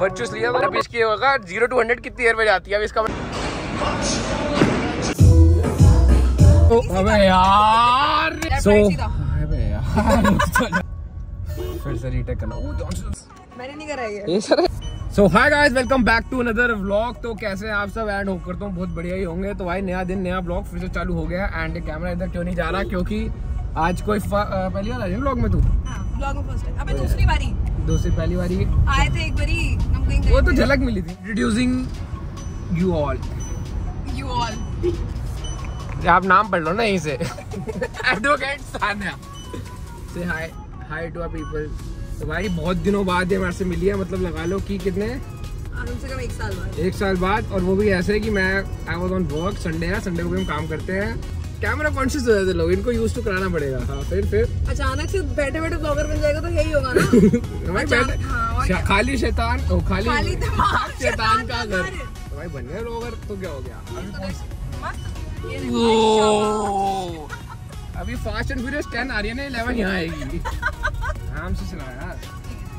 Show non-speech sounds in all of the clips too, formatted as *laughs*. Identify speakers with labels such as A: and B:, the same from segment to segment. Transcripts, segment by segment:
A: Virtuous लिया अभी इसकी होगा ज़ीरो टू हंड्रेड कितनी देर में जाती है? अब इसका ओ, अबे यार! सो अबे यार *laughs* फिर से रीटेक करना। ओ
B: मैंने नहीं करा ये।
A: Sir so hi guys welcome back to another vlog तो कैसे हैं आप सब? एंड होप करता हूँ बहुत बढ़िया ही होंगे। तो भाई नया दिन नया व्लॉग फिर से चालू हो गया एंड कैमरा इधर क्यों नहीं जा रहा? क्योंकि आज कोई पहली बार आई व्लॉग में तू?
B: हाँ ब्लॉग में फ़र्स्ट है अबे दूसरी बारी।
A: दूसरी पहली बारी।
B: आए थे एक बारी।
A: वो तो झलक मिली थी। Introducing you all
B: you all
A: आप नाम पढ़ लो ना यहीं से। एडवोकेट सान्या से hi hi to our people तो भाई बहुत दिनों बाद ये हमारे से मिली है। मतलब लगा लो कि कितने?
B: कम से कम एक साल बाद।
A: एक साल बाद। और वो भी ऐसे है कि मैं I was on work Sunday है। संडे को भी हम काम करते हैं। कैमरा कॉन्शियस हो जाते लोग। इनको यूज़ टू कराना पड़ेगा। हाँ फिर फिर।
B: अचानक से बैठे बैठे ब्लॉगर बन जाएगा तो यही होगा ना। *laughs*
A: भाई बैठे
B: हाँ, और
A: खाली शैतान ओ खाली
B: खाली दिमाग,
A: शैतान का घर। तो भाई बन गए ब्लॉगर तो क्या हो गया? अभी
B: देखो,
A: ओ, अभी फास्ट एंड फ्यूरियस 10 आ रही है ना 11 यहाँ आएगी। आराम से चला यार।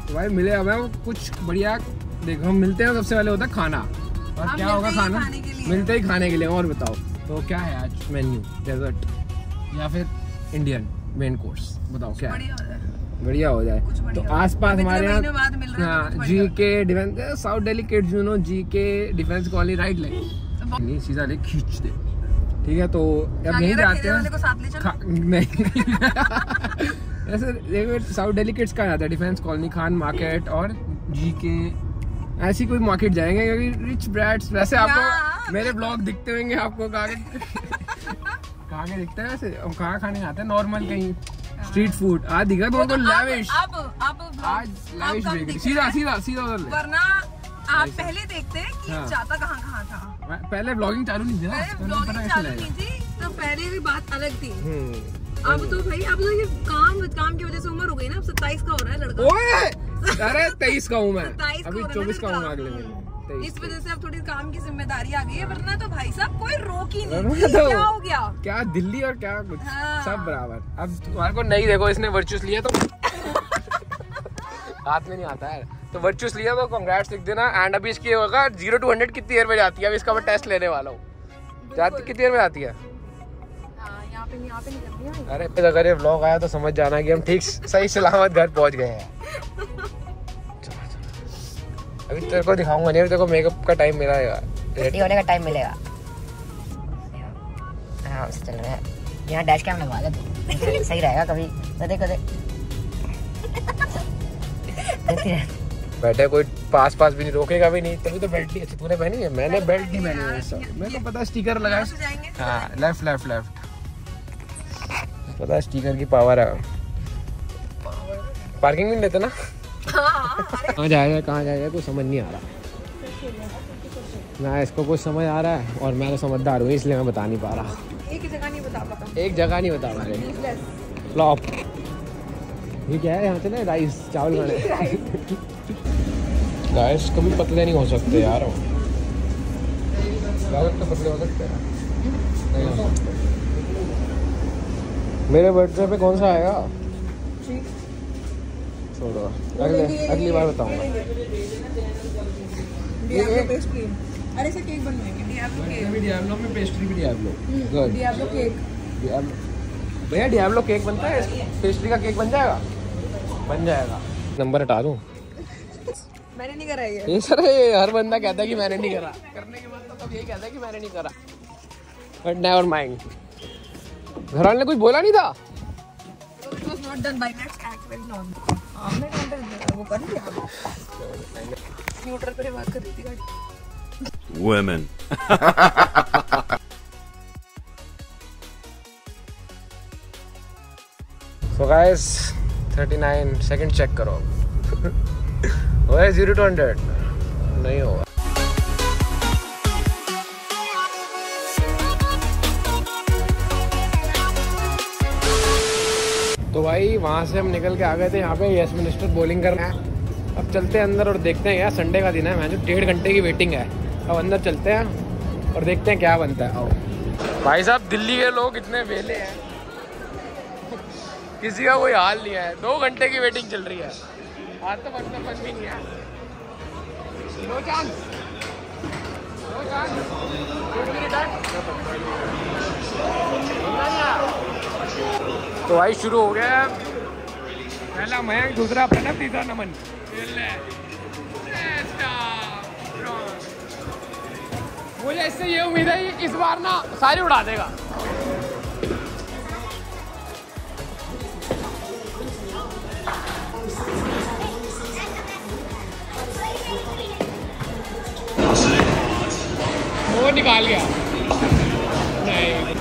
A: तो भाई मिले अब कुछ बढ़िया देखो हम मिलते हैं सबसे पहले होता है खाना। और क्या होगा खाना?
B: खाने के लिए।
A: मिलते ही खाने के लिए और बताओ। तो क्या है आज? मेन्यू डेजर्ट या फिर इंडियन मेन कोर्स बताओ क्या
B: बढ़िया हो जाए।
A: तो
B: जाए।
A: आसपास हमारे
B: हैं
A: यहाँ G K defence south Delhi kids you know G K defence colony right line सीधा ले खींच दे। ठीक है तो अब यहीं *laughs* जाते हैं। नहीं। ऐसे देखो साउथ दिल्ली किड्स का आता है? डिफेंस कॉलोनी खान मार्केट और जी के ऐसी कोई मार्केट जाएँगे क्योंकि रिच ब्रैड्स वैसे आपको मेरे ब्लॉग दिखते होंगे आपको कहाँ *laughs* कहाँ के दिखते हैं वैसे हम कहाँ खाने आते हैं? नॉर्मल कहीं। स्ट्रीट फ़ूड आज दिखा तो उनको
B: अब अब
A: आज लैविश बेकरी सीधा सीधा सीधा उधर
B: वरना आप पहले देखते कि
A: हाँ।
B: जाता कहाँ कहाँ था।
A: पहले ब्लॉगिंग चालू नहीं थी ना।
B: पहले
A: तो
B: ब्लॉगिंग चालू नहीं थी तो पहले भी बात अलग थी।
A: हम्म।
B: अब तो भाई अब तो ये काम काम की वजह से उम्र हो गई ना। अब सत्ताईस का हो रहा है लड़का।
A: ओए! अरे तेईस का हूँ मैं। अभी
B: हो है
A: चौबीस का। हूँ अगले महीने।
B: इस वजह से अब थोड़ी काम की ज़िम्मेदारी आ गई है वरना तो भाई साहब कोई
A: वरना
B: नहीं।
A: तो-
B: क्या हो गया?
A: क्या दिल्ली और क्या कुछ?
B: हाँ।
A: सब बराबर। अब तुम्हारे को नहीं देखो इसने वर्चुअस लिया तो हाथ में नहीं आता है। तो वर्चुअस लिया तो कॉन्ग्रेट्स लिख देना। एंड अभी इसकी होगा ज़ीरो टू हंड्रेड कितनी देर में जाती है? अभी इसका मैं टेस्ट लेने वाला हूँ। जाती कितनी देर में आती है?
B: हाँ, पे यहाँ पे नहीं
A: अरे फिर अगर ये व्लॉग आया तो समझ जाना कि हम ठीक सही सलामत घर पहुँच गए हैं। अभी तेरे को दिखाऊँगा नहीं अभी तेरे को मेकअप का टाइम मिला है
C: रेडी होने का टाइम मिलेगा। हाँ बस चल रहा है। यहाँ डैश कैम लगवा दे तू। सही रहेगा कभी। कदे कदे
A: बैठे कोई पास पास भी नहीं रोकेगा भी नहीं। तभी तो बेल्ट नहीं अच्छी तूने पहनी है। मैंने बेल्ट नहीं पहनी है मेरे को पता स्टिकर लगा
B: यहाँ से जाएँगे।
A: हाँ लेफ़्ट लेफ़्ट लेफ़्ट पता स्टिकर की पावर है। पार्किंग भी नहीं लेते ना?
B: हाँ,
A: कहाँ जाएगा कहाँ जाएगा कुछ समझ नहीं आ रहा। ना इसको कुछ समझ आ रहा है और मैं तो समझदार हूँ इसलिए मैं बता नहीं पा रहा।
B: एक जगह नहीं बता पाता।
A: एक जगह नहीं बता पा रहे। फ्लॉप ये क्या है यहाँ से ना राइस चावल खाने गाइस *laughs* कभी पतले नहीं हो सकते यार। है पतले हो सकते हैं। नहीं हो सकते। मेरे बर्थडे पे कौन सा आएगा? छोड़ो। अगले अगली बार बताऊँगा।
B: Diablo pastry। अरे इसे केक बनवाएँगे। डियाब्लो केक
A: डियाब्लो में पेस्ट्री भी डियाब्लो गुड
B: डियाब्लो केक
A: भैया डियाब्लो केक बनता है? पेस्ट्री का केक बन जाएगा? बन जाएगा। नंबर हटा दूँ? *laughs*
B: मैंने नहीं करा ये।
A: ये सर हर बंदा कहता है कि मैंने नहीं करा। करने के बाद तो यही कहता है कि मैंने नहीं करा। बट नेवर माइंड घर वाले ने कुछ बोला नहीं था?
B: Not done by let's act very normal। Neutral पे बात कर रही थी गाड़ी।
D: Women.
A: So guys 39 second check करो। *laughs* ओए 0 टू 100 नहीं होगा। तो भाई वहाँ से हम निकल के आ गए थे। यहाँ पे यस मिनिस्टर बॉलिंग करना है। अब चलते हैं अंदर और देखते हैं, यार संडे का दिन है, मैं जो डेढ़ घंटे की वेटिंग है। अब अंदर चलते हैं और देखते हैं क्या बनता है। आओ भाई साहब, दिल्ली के लोग इतने वेले हैं। *laughs* किसी का कोई हाल नहीं है। दो घंटे की वेटिंग चल रही है। आज तो मतलब बस भी नहीं है। नो चांस नो चांस तो भाई, शुरू हो गया। पहला मयंक दूसरा प्रणब तीसरा नमन। मुझे इससे ये उम्मीद है इस बार ना सारी उड़ा देगा। वो निकाल गया। नहीं।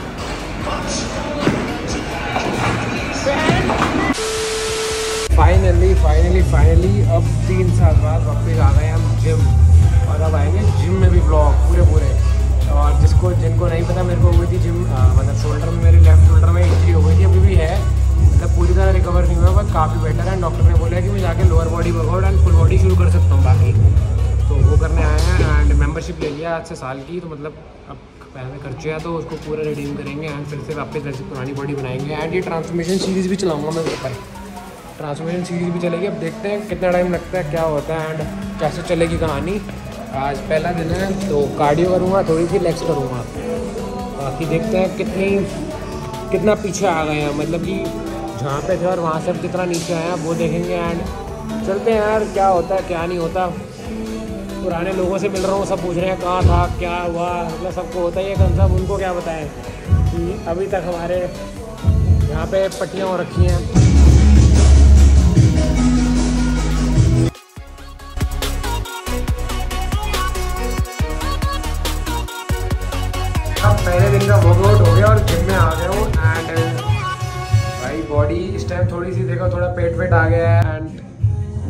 A: फाइनली फाइनली फाइनली अब तीन साल बाद वापस आ गए हम जिम और अब आएँगे जिम में भी ब्लॉग पूरे पूरे। और जिसको, जिनको नहीं पता, मेरे को हुई थी जिम मतलब शोल्डर में, मेरे लेफ़्ट शोल्डर में इंजरी हो गई थी, अभी भी है। मतलब पूरी तरह रिकवर नहीं हुआ बट काफ़ी बेटर है। डॉक्टर ने बोला है कि मैं जाके lower body workout and full body शुरू कर सकता हूँ बाकी। तो वो करने आए हैं एंड मेम्बरशिप ले लिया आज से साल की। तो मतलब अब पैसे खर्चे हैं तो उसको पूरा रिडीम करेंगे एंड फिर से वापस वैसे पुरानी बॉडी बनाएँगे। एंड ये ट्रांसफॉर्मेशन सीरीज़ भी चलाऊँगा मैं ऊपर ट्रांसफॉर्मेशन सीरीज़ भी चलेगी। अब देखते हैं कितना टाइम लगता है, क्या होता है एंड कैसे चलेगी कहानी। आज पहला दिन है तो कार्डियो करूँगा, थोड़ी सी लेग्स करूँगा। बाकी देखते हैं कितनी, कितना पीछे आ गए हैं। मतलब कि जहाँ पे थे और वहाँ से कितना नीचे हैं, वो देखेंगे। एंड चलते हैं यार, क्या होता है, क्या नहीं होता। पुराने लोगों से मिल रहा हूँ, सब पूछ रहे हैं, कहाँ था, क्या हुआ? मतलब सबको होता ही है सब उनको क्या बताएँ? कि अभी तक हमारे यहाँ पे पट्टियाँ हो रखी हैं। का वर्कआउट हो गया और जिम में आ गया हूँ एंड भाई बॉडी इस टाइम थोड़ी सी देखो, थोड़ा पेट वेट आ गया है एंड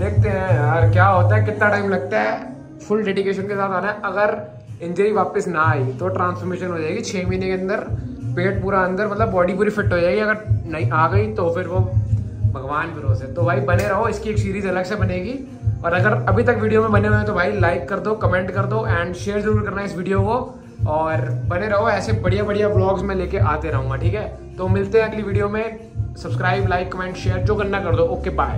A: देखते हैं यार क्या होता है, कितना टाइम लगता है। फुल डेडिकेशन के साथ आना है। अगर इंजरी वापस ना आई तो ट्रांसफॉर्मेशन हो जाएगी छः महीने के अंदर। पेट पूरा अंदर मतलब बॉडी पूरी फिट हो जाएगी। अगर नहीं आ गई तो फिर वो भगवान भरोसे। तो भाई बने रहो, इसकी एक सीरीज़ अलग से बनेगी। और अगर अभी तक वीडियो में बने हुए हैं तो भाई लाइक कर दो कमेंट कर दो एंड शेयर ज़रूर करना इस वीडियो को। और बने रहो, ऐसे बढ़िया बढ़िया ब्लॉग्स में लेके आते रहूँगा, ठीक है? तो मिलते हैं अगली वीडियो में। सब्सक्राइब लाइक कमेंट शेयर जो करना कर दो ओके बाय